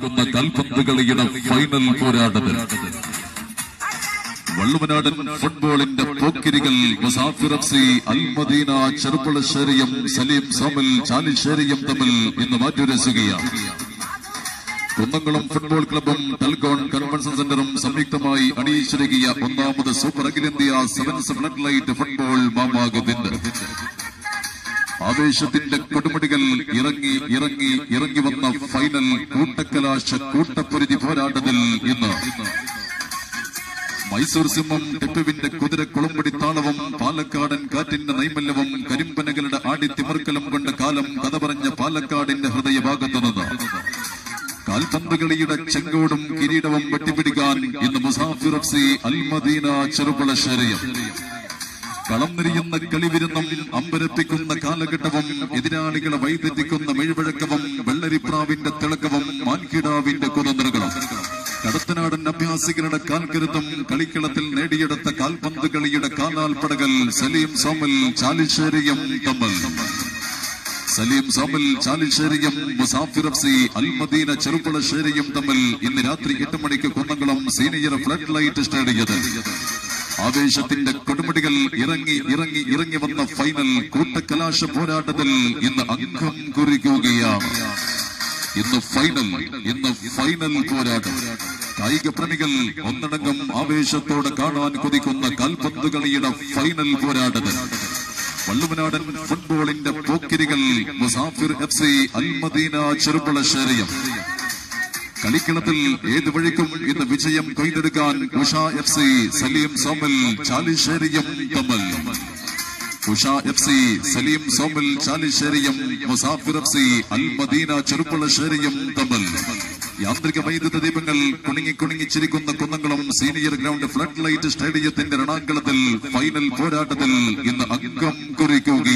കൽപന്ത് കളിയുടെ ഫൈനൽ പോരാട്ടത്തിൽ. വള്ളുവനാടൻ ഫുട്ബോളിന്റെ പോക്കിരികൾ മുസാഫിർ എഫ്സി അൽമദീന ചെറുപ്പളശ്ശേരിയും സലീം സാമൽ ചാലിശ്ശേരിയും തമ്മിൽ ഇന്ന് മാറ്റുരസുകയാണ്. കുന്നംകുളം ഫുട്ബോൾ ക്ലബും തൽഗോൺ കൺവെൻഷൻ സെന്ററും സംയുക്തമായി അണിയിച്ചിരിക്കുക ഒന്നാമത് സൂപ്പർ അഖിലേന്ത്യാ സെവൻസ് ഫ്ലഡ് ലൈറ്റ് ഫുട്ബോൾ മാമാകത്തിന്റെ ആവേശത്തിന്റെ കൊടുമുടികൾ ഇറങ്ങി ഇറങ്ങി ഇറങ്ങി വന്ന ഫൈനൽ കൂട്ടക്കലാശ കൂട്ടപ്പൊരുതി പോരാട്ടത്തിൽ ഇന്ന് മൈസൂർ സിംഹം ടിപ്പുവിന്റെ കുതിര കുളമ്പടി താളവും പാലക്കാടൻ കാറ്റിന്റെ നൈമല്യവും കരിമ്പനകളുടെ ആടിത്തിമർക്കലം കൊണ്ട് കാലം കഥ പറഞ്ഞ പാലക്കാടിന്റെ ഹൃദയഭാഗത്തു നിന്ന് കാൽപന്തുകളിയുടെ ചെങ്കോടും കിരീടവും വെട്ടിപ്പിടിക്കാൻ ഇന്ന് മുസാഫിർ എഫ്സി അൽമദീന ചെറുപ്പളശ്ശേരിയും കളം നിറയുന്ന കളിവിരുന്നും അമ്പരപ്പിക്കുന്ന കാലഘട്ടവും എതിരാളികളെ വൈദ്യുതിക്കുന്ന മെഴുവഴക്കവും വെള്ളരിപ്രാവിന്റെ തിളക്കവും മാൻകിടാവിന്റെ കുതന്ത്രകളും കടത്തനാടൻ അഭ്യാസികളുടെ കാൽക്കരുത്തും കളിക്കളത്തിൽ നേടിയെടുത്ത കാൽപന്ത് കളിയുടെ കാലാൽപ്പടകൾ സലീം സോമൽ ചാലിശ്ശേരിയും തമ്മിൽ. സലീം സോമൽ ചാലിശ്ശേരിയും മുസാഫിർ അഫ്സി അൽമദീന ചെറുപ്പളശ്ശേരിയും തമ്മിൽ ഇന്ന് രാത്രി എട്ട് മണിക്ക് കുന്നംകുളം സീനിയർ ഫ്ലഡ് ലൈറ്റ് സ്റ്റേഡിയത്തിൽ. ആവേശത്തിന്റെ കൊടുമുടികൾ ഇറങ്ങി ഇറങ്ങി ഇറങ്ങി വന്ന ഫൈനൽ കൂട്ടക്കലാശ പോരാട്ടത്തിൽ ഇന്ന് അംഗം കുറിക്കുകയാണ്. ഇന്ന് ഫൈനൽ ഇന്ന് ഫൈനൽ പോരാട്ടം. കായിക പ്രേമികൾ ഒന്നടങ്കം ആവേശത്തോടെ കാണാൻ കൊതിക്കുന്ന കാൽപന്ത് കളിയുടെ ഫൈനൽ പോരാട്ടത്തിൽ. വള്ളുവനാടൻ ഫുട്ബോളിന്റെ പോക്കിരികൾ മുസാഫിർ എഫ് സി അൽമദീന ചെറുപ്പളശ്ശേരിയും കളിക്കളത്തിൽ ഏത് വഴിക്കും ഇന്ന് വിജയം കൊയ്തെടുക്കാൻ ഉഷ എഫ് സി സലീം സോമൽ ചാലിശ്ശേരിയും തമ്മിൽ. ഉഷ എഫ് സി സലീം സോമൽ ചാലിശ്ശേരിയും മുസാഫിർ എഫ് സി അൽമദീന ചെറുപ്പളശ്ശേരിയും തമ്മിൽ. യാന്ത്രിക വൈദ്യുത ദീപങ്ങൾ കുണുങ്ങി കുണുങ്ങി ചിരിക്കുന്ന സീനിയർ ഗ്രൗണ്ട് ഫ്ലഡ് ലൈറ്റ് സ്റ്റേഡിയത്തിന്റെ രണാങ്കളത്തിൽ ഫൈനൽ പോരാട്ടത്തിൽ ഇന്ന് അംഗം കുറിക്കുകയാണ്